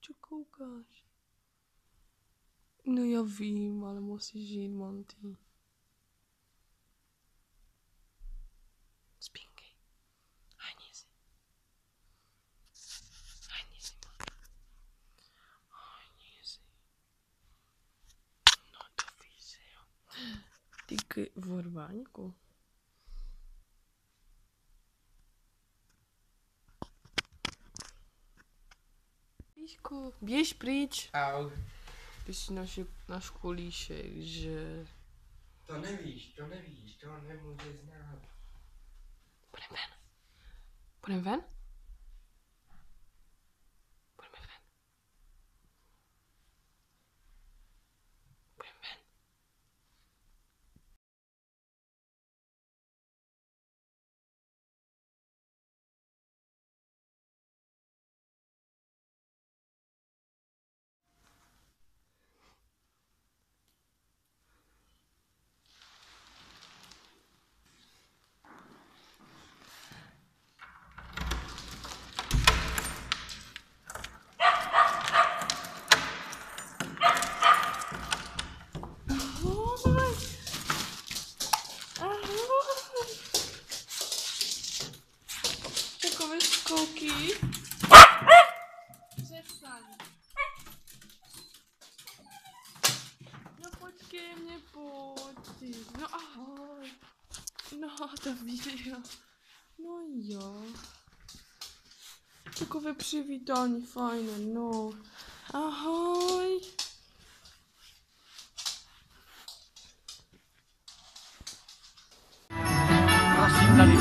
Co koukáš? No já vím, ale musíš žít, Monty. Spinkej. Hajni si. Hajni si, Monty. Hajni si. No to víš, jo. Ty k- vorváňku. Píšku, běž pryč. Au. Ty jsi naše, náš kolíšek, že... To nevíš, to nevíš, to nemůže znát. Půjdeme ven. Půjdeme ven? Půjdeme ven. Půjdeme ven. Ahoj. Ahoj. Takové skoky. Přestaň. No počkej mě, pojď. ty. No ahoj. No to video. No jo. Takové přivítání fajné, no. Ahoj. Prosím tady.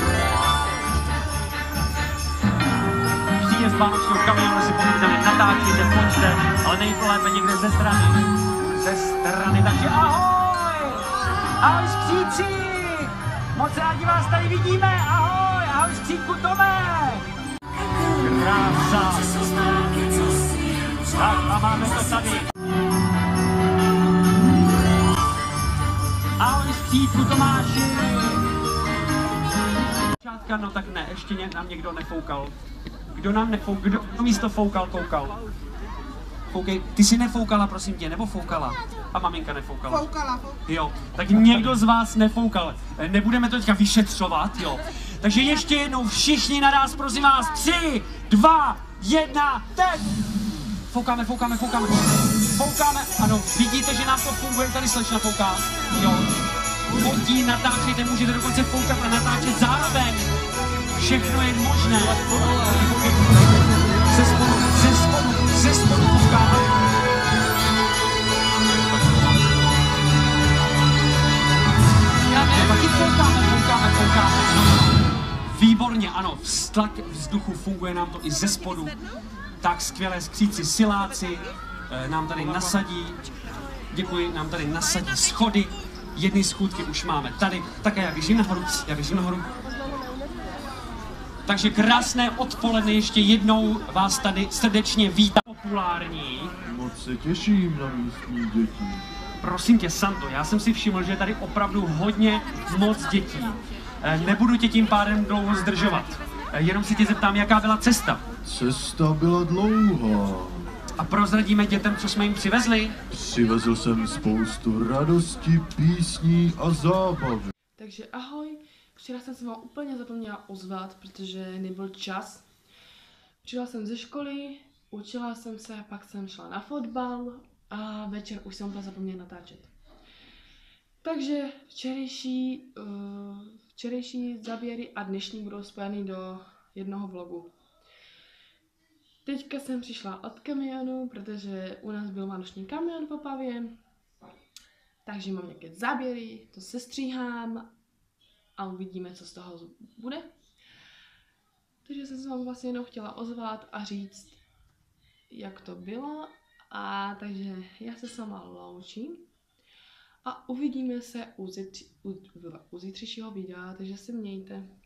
Příjezd vánočního kamionu si povídali, natáčíte, pojďte, ale nejlépe někde ze strany. Ze strany, takže ahoj! Ahoj skříci! Moc rádi vás tady vidíme, ahoj! Ahoj skříku Tome! Krása! Tak a máme to tady. Ahoj skříku Tomáši! No tak ne, ještě nám někdo nefoukal. Kdo nám nefoukal, kdo to místo foukal, koukal? Foukej, ty jsi nefoukala, prosím tě, nebo foukala? A maminka nefoukala. Foukala, foukala. Jo, tak někdo z vás nefoukal. Eh, Nebudeme to teďka vyšetřovat, jo. Takže ještě jednou všichni naraz, prosím vás, tři, dva, jedna, teď! Foukáme, foukáme, foukáme. Foukáme, ano, vidíte, že nám to funguje, tady slečna fouká, jo. Fotí, natáčejte, můžete dokonce foukat a natáčet zároveň. Všechno je možné. Ze spodu, ze spodu, ze. Výborně, ano, vztlak vzduchu funguje nám to i ze spodu. Tak skvělé skříci siláci eh, nám tady nasadí, děkuji, nám tady nasadí schody. Jedny schůdky už máme tady, tak a já běžím nahoru, já běžím nahoru. Takže krásné odpoledne ještě jednou vás tady srdečně vítám. Populární. Moc se těším na místní děti. Prosím tě, Santo, já jsem si všiml, že je tady opravdu hodně moc dětí. Eh, Nebudu tě tím pádem dlouho zdržovat. Eh, Jenom si tě zeptám, jaká byla cesta. Cesta byla dlouhá. A prozradíme dětem, co jsme jim přivezli. Přivezl jsem spoustu radosti, písní a zábavy. Takže ahoj, včera jsem se vám úplně zapomněla ozvat, protože nebyl čas. Přišla jsem ze školy, učila jsem se, pak jsem šla na fotbal a večer už jsem to zapomněla natáčet. Takže včerejší, uh, včerejší záběry a dnešní budou spojeny do jednoho vlogu. Teďka jsem přišla od kamionu, protože u nás byl vánoční kamion v Opavě, takže mám nějaké záběry, to sestříhám a uvidíme, co z toho bude. Takže jsem se vám vlastně jenom chtěla ozvat a říct, jak to bylo. A takže já se s váma loučím. A uvidíme se u, u zítřejšího videa, takže se mějte.